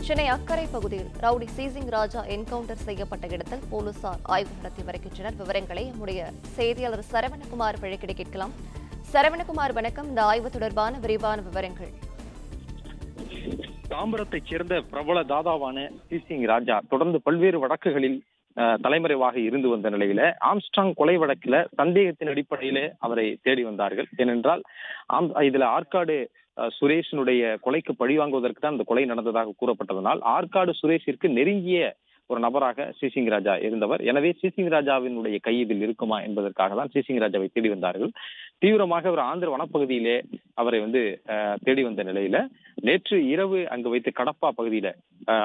சென்னை அக்கரை பகுதியில் ரவுடி சீசிங் ராஜா என்கவுண்டர் செய்யப்பட்ட இடத்தில் போலீசார் ஆய்வு நடத்தி வருகின்றனர். விவரங்களை நம்முடைய செய்தியாளர் சரவணகுமார் பிழைக்கிட கேட்கலாம். சரவணகுமார் வணக்கம். இந்த ஆய்வு தொடர்பான விரிவான விவரங்கள். தாம்பரத்தைச் சேர்ந்த பிரபல தாதாவான சிசிங் ராஜா தொடர்ந்து பல்வேறு வழக்குகளில் தலைமறைவாக இருந்து வந்த நிலையில ஆம்ஸ்ட்ராங் கொலை வழக்குல சந்தேகத்தின் அடிப்படையிலே அவரை தேடி வந்தார்கள். ஏனென்றால் ஆம் இதுல ஆற்காடு சுரேஷனுடைய சுரேஷினுடைய கொலைக்கு பழிவாங்குவதற்கு தான் அந்த கொலை நடந்ததாக கூறப்பட்டதனால் ஆற்காடு சுரேஷிற்கு நெருங்கிய ஒரு நபராக ஸ்ரீசிங் ராஜா இருந்தவர். எனவே ஸ்ரீசிங் ராஜாவினுடைய கை இதில் இருக்குமா என்பதற்காக தான் ஸ்ரீசிங் ராஜாவை தேடி வந்தார்கள். தீவிரமாக அவர் ஆந்திர வனப்பகுதியிலே அவரை வந்து தேடி வந்த நிலையில நேற்று இரவு அங்கு வைத்து கடப்பா பகுதியில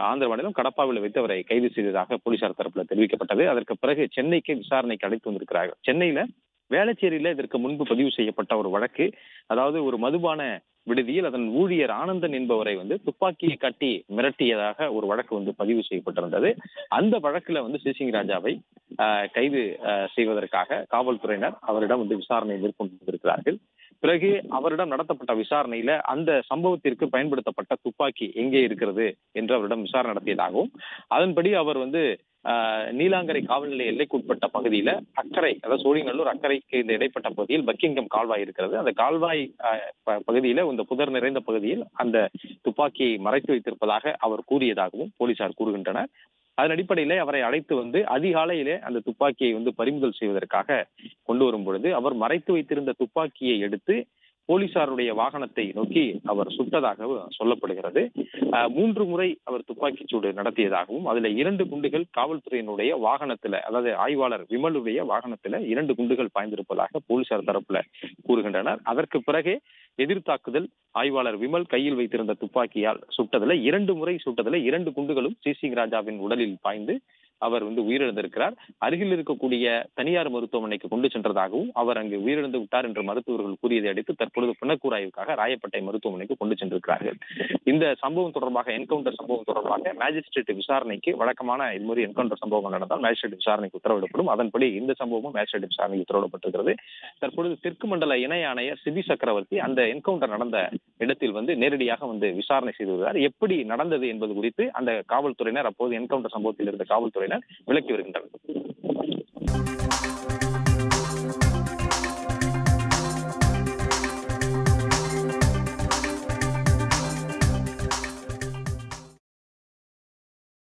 ஆந்திர மாநிலம் கடப்பாவில் வைத்து அவரை கைது செய்ததாக போலீசார் தரப்புல தெரிவிக்கப்பட்டது. அதற்கு பிறகு சென்னைக்கு விசாரணைக்கு அழைத்து வந்திருக்கிறார்கள். சென்னையில வேளச்சேரியில இதற்கு முன்பு பதிவு செய்யப்பட்ட ஒரு வழக்கு அதாவது ஒரு மதுபான விடுதியில் அதன் ஊழியர் ஆனந்தன் என்பவரை வந்து துப்பாக்கியை கட்டி மிரட்டியதாக ஒரு வழக்கு வந்து பதிவு செய்யப்பட்டிருந்தது. அந்த வழக்குல வந்து சிசிங் ராஜாவை கைது செய்வதற்காக காவல்துறையினர் அவரிடம் வந்து விசாரணை மேற்கொண்டிருக்கிறார்கள். பிறகு அவரிடம் நடத்தப்பட்ட விசாரணையில அந்த சம்பவத்திற்கு பயன்படுத்தப்பட்ட துப்பாக்கி எங்கே இருக்கிறது என்று அவரிடம் விசாரணை நடத்தியதாகவும் அதன்படி அவர் வந்து நீலாங்கரை காவல்நிலைய எல்லைக்குட்பட்ட பகுதியில அக்கரை அதாவது சோழிங்கல்லூர் அக்கறைக்கு இந்த இடைப்பட்ட பகுதியில் பக்கிங்கம் கால்வாய் இருக்கிறது. அந்த கால்வாய் பகுதியில இந்த புதர் நிறைந்த பகுதியில் அந்த துப்பாக்கியை மறைத்து வைத்திருப்பதாக அவர் கூறியதாகவும் போலீசார் கூறுகின்றனர். அதன் அடிப்படையிலே அவரை அழைத்து வந்து அதிகாலையிலே அந்த துப்பாக்கியை வந்து பறிமுதல் செய்வதற்காக கொண்டு வரும் பொழுது அவர் மறைத்து வைத்திருந்த துப்பாக்கியை எடுத்து போலீசாருடைய வாகனத்தை நோக்கி அவர் சுட்டதாக சொல்லப்படுகிறது. மூன்று முறை அவர் துப்பாக்கிச் சூடு நடத்தியதாகவும் அதுல இரண்டு குண்டுகள் காவல்துறையினுடைய வாகனத்துல அதாவது ஆய்வாளர் விமலுடைய வாகனத்துல இரண்டு குண்டுகள் பாய்ந்திருப்பதாக போலீசார் தரப்புல கூறுகின்றனர். அதற்கு பிறகு எதிர்த்தாக்குதல் ஆய்வாளர் விமல் கையில் வைத்திருந்த துப்பாக்கியால் சுட்டதுல இரண்டு முறை சுட்டதுல இரண்டு குண்டுகளும் சிசிங் ராஜாவின் உடலில் பாய்ந்து அவர் வந்து உயிரிழந்திருக்கிறார். அருகில் இருக்கக்கூடிய தனியார் மருத்துவமனைக்கு கொண்டு சென்றதாகவும் அவர் அங்கு உயிரிழந்து விட்டார் என்று மருத்துவர்கள் கூறியதை அடுத்து தற்பொழுது பிணக்கூறாய்வுக்காக ராயப்பேட்டை மருத்துவமனைக்கு கொண்டு சென்றிருக்கிறார்கள். இந்த சம்பவம் தொடர்பாக என்கவுண்டர் சம்பவம் தொடர்பாக மேஜிஸ்ட்ரேட் விசாரணைக்கு வழக்கமான இதுமாதிரி என்கவுண்டர் சம்பவம் நடந்தால் மேஜிஸ்ட்ரேட் விசாரணைக்கு உத்தரவிடப்படும். அதன்படி இந்த சம்பவமும் மேஜிஸ்ட்ரேட் விசாரணைக்கு உத்தரவிடப்பட்டிருக்கிறது. தற்பொழுது தெற்கு மண்டல இணை ஆணையர் சிபி சக்கரவர்த்தி அந்த என்கவுண்டர் நடந்த இடத்தில் வந்து நேரடியாக வந்து விசாரணை செய்து வருகிறார். எப்படி நடந்தது என்பது குறித்து அந்த காவல்துறையினர் அப்போது என்கவுண்டர் சம்பவத்தில் இருந்த காவல்துறை காவல்துறையினர் விளக்கி வருகின்றனர்.